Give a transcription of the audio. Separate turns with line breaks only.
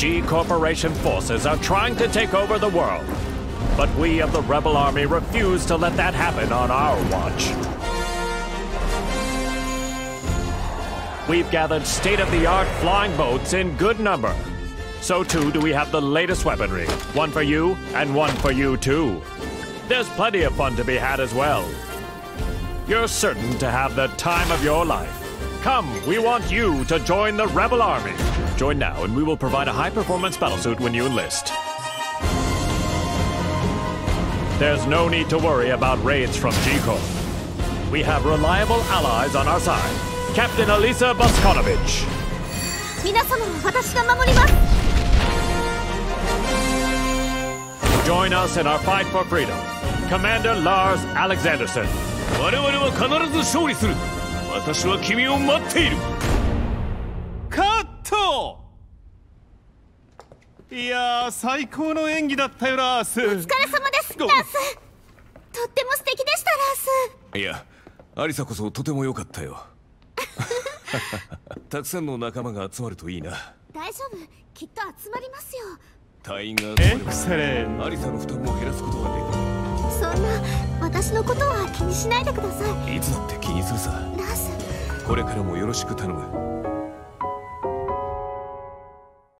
G Corporation forces are trying to take over the world. But we of the Rebel Army refuse to let that happen on our watch. We've gathered state-of-the-art flying boats in good number. So too do we have the latest weaponry. One for you, and one for you too. There's plenty of fun to be had as well. You're certain to have the time of your life. Come, we want you to join the Rebel Army. Join now, and we will provide a high performance battlesuit when you enlist. There's no need to worry about raids from GCO. We have reliable allies on our side. Captain
Alisa Bosconovitch.
Join us in our fight for freedom. Commander Lars Alexandersson.
我々は必ず勝利する。私は君を待っている。いやー最高の演技だったよラース。
お疲れ様ですラース。とっても素敵でしたラース。
いやアリサこそとても良かったよ。たくさんの仲間が集まるといいな。
大丈夫きっと集まりますよ。
隊員が集まれば
セレン
アリサの負担も減らすことがで
そんな私のことは気にしないでください。
きるいつだって気にするさ。
ラース。
これからもよろしく頼む